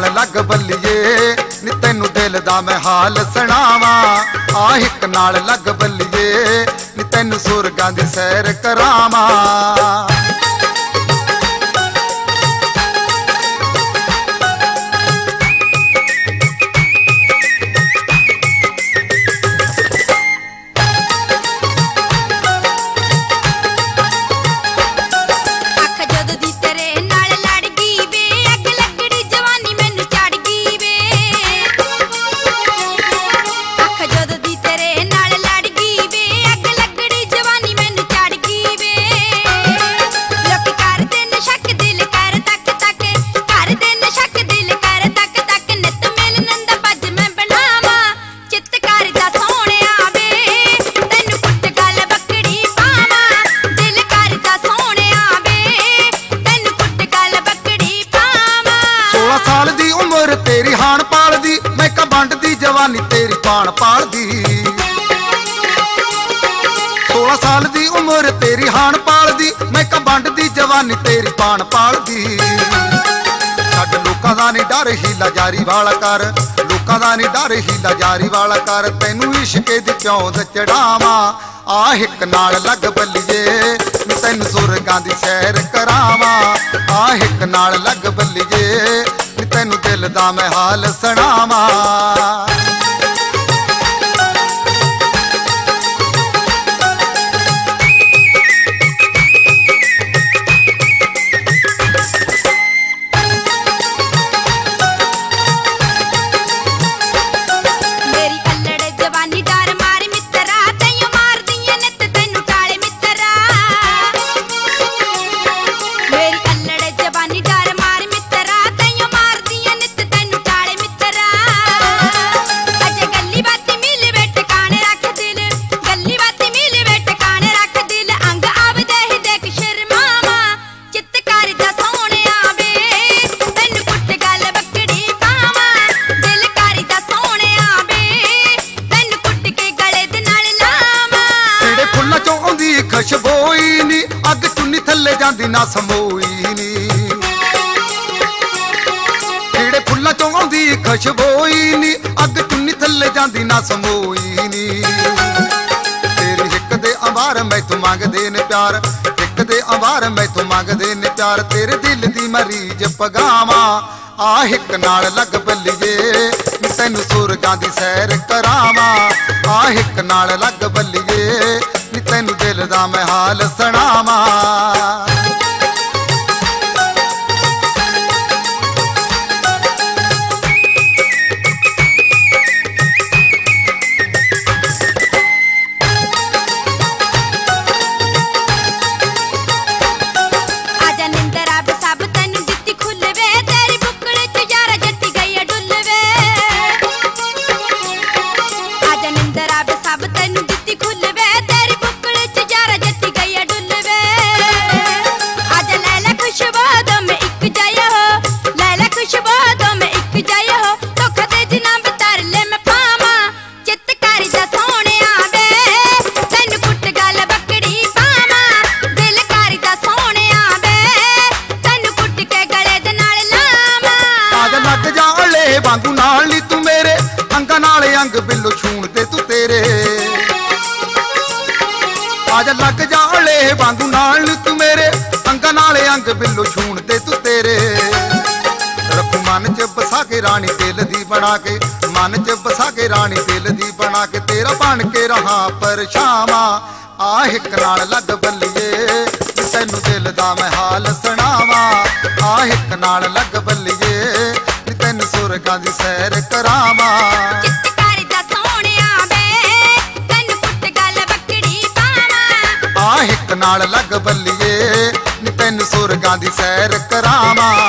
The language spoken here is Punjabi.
ਨਾਲ ਲੱਗ ਬੱਲੀਏ। ਨੀ ਤੈਨੂੰ ਦਿਲ ਦਾ ਮੈਂ ਹਾਲ ਸੁਣਾਵਾ। ਆ ਇੱਕ ਨਾਲ ਲੱਗ ਬੱਲੀਏ। ਨੀ ਤੈਨੂੰ ਸੁਰਗਾਂ ਦੀ ਸੈਰ ਕਰਾਵਾਂ। ਜਵਾਨੀ ਤੇਰੀ ਪਾਣ ਪਾਲਦੀ। 16 ਸਾਲ ਦੀ ਉਮਰ ਤੇਰੀ ਹਾਣ ਪਾਲਦੀ, ਮੈਂ ਕਾ ਦੀ ਜਵਾਨੀ ਤੇਰੀ ਪਾਣ ਪਾਲਦੀ। ਛੱਡ ਲੋਕਾਂ ਦਾ ਨਹੀਂ ਡਰ, ਹੀਲਾ ਜਾਰੀ ਵਾਲਾ ਕਰ। ਲੋਕਾਂ ਦਾ ਨਹੀਂ ਡਰ, ਹੀਲਾ ਜਾਰੀ ਵਾਲਾ ਕਰ। ਤੈਨੂੰ ਇਸ਼ਕੇ ਦੀ ਚੌਂਦ ਚੜਾਵਾਂ ਆ ਇੱਕ ਨਾਲ ਲੱਗ ਬੱਲੀਏ ਤੈਨੂੰ ਸੁਰਗਾਂ ਦੀ ਸੈਰ ਕਰਾਵਾਂ। ਆ ਇੱਕ ਨਾਲ ਲੱਗ ਬੱਲੀਏ ਤੈਨੂੰ ਦਿਲ ਦਾ ਮੈਂ ਹਾਲ ਸੁਣਾਵਾਂ। ਚੁੰਨੀ ਥੱਲੇ ਨਾ ਸਮੋਈ ਨੀ। ਜਿਹੜੇ ਫੁੱਲਾਂ ਚੋਂ ਆਉਂਦੀ ਖੁਸ਼ਬੋਈ ਨੀ। ਅੱਗ ਚੁੰਨੀ ਥੱਲੇ ਜਾਂਦੀ ਨਾ ਸਮੋਈ ਨੀ। ਤੇਰੀ ਇੱਕ ਦੇ ਅੰਵਾਰ ਮੈਥੋਂ ਮੰਗਦੇ ਨੇ ਪਿਆਰ। ਇੱਕ ਦੇ ਅੰਵਾਰ ਮੈਥੋਂ ਮੰਗਦੇ ਨੇ ਪਿਆਰ। ਤੇਰੇ ਦਿਲ ਦੀ ਮਰੀਜ਼ ਪਗਾਵਾਂ ਆ ਹਿੱਕ ਨਾਲ ਲੱਗ ਬੱਲੀਏ। ਨੀ ਤੈਨੂੰ ਸੁਰਗਾਂ ਦੀ ਸੈਰ ਕਰਾਵਾਂ। ਆ ਹਿੱਕ ਨਾਲ ਲੱਗ ਬੱਲੀਏ। ਨੀ ਤੈਨੂੰ ਦਿਲ ਦਾ ਮੈਂ ਹਾਲ ਸੁਣਾਵਾਂ। ਆਜਾ ਨਿੰਦਰ ਆਬ ਸਭ ਤੈਨੂੰ ਦਿੱਤੀ ਖੁੱਲਵੇ, ਤੇਰੀ ਬੁੱਕਲ ਚ ਯਾਰਾ ਜੱਟੀ ਗਈ ਡੁੱਲਵੇ। ਆਜਾ ਲੈ ਲੈ ਖੁਸ਼ਬੂ ਮੈਂ ਇੱਕ ਜਾਇਆ ਹੋ। ਲੈ ਲੈ ਖੁਸ਼ਬੂ ਮੈਂ ਇੱਕ ਜਾਇਆ ਹੋ। ਧੋਖਾ ਦੇ ਜਨਾਬ ਤਰ ਲੈ ਮੈਂ ਪਾਵਾਂ, ਚਿੱਤ ਕਰਦਾ ਸੋਹਣਿਆ ਵੇ ਤੈਨੂੰ ਕੁੱਟ ਗੱਲ ਬੱਕੜੀ ਪਾਵਾਂ, ਦਿਲ ਕਰਦਾ ਸੋਹਣਿਆ ਵੇ ਤੈਨੂੰ ਕੁੱਟ ਕੇ ਗਲੇ ਦੇ ਨਾਲ ਲਾਵਾਂ। ਆਜ ਲੱਗ ਜਾਲੇ ਵਾਂਗੂ ਨਾਲ ਨੀ ਤੂੰ ਮੇਰੇ, ਅੰਗਾਂ ਨਾਲ ਅੰਗ ਬਿੱਲੋ ਛੂਣ ਤੇ ਤੂੰ ਤੇਰੇ ਲੱਗ ਜਾਲੇ ਵਾਂਗੂ ਨਾਲ ਤੂੰ ਮੇਰੇ, ਅੰਗਾਂ ਨਾਲ ਅੰਗ ਬਿੱਲੋ ਛੂਣ ਤੇ ਤੂੰ ਤੇਰੇ। ਰੱਖੂ ਮਨ ਚ ਬਸਾ ਕੇ ਰਾਣੀ ਦਿਲ ਦੀ ਬਣਾ ਕੇ, ਮਨ ਚ ਬਸਾ ਕੇ ਰਾਣੀ ਦਿਲ ਦੀ ਬਣਾ ਕੇ, ਤੇਰਾ ਬਣ ਕੇ ਰਹਾ ਪਰਛਾਵਾਂ ਆਹ ਇੱਕ ਨਾਲ ਲੱਗ ਬੱਲੀਏ ਤੈਨੂੰ ਦਿਲ ਦਾ ਮੈਂ ਹਾਲ ਸੁਣਾਵਾਂ। ਆਹ ਇੱਕ ਨਾਲ ਲੱਗ ਬੱਲੀਏ ਤੈਨੂੰ ਸੁਰਗਾਂ ਦੀ ਸੈਰ ਕਰਾਵਾਂ। ਆ ਇੱਕ ਨਾਲ ਲੱਗ ਬੱਲੀਏ ਤੈਨੂੰ ਸੁਰਗਾਂ ਦੀ ਸੈਰ ਕਰਾਵਾਂ।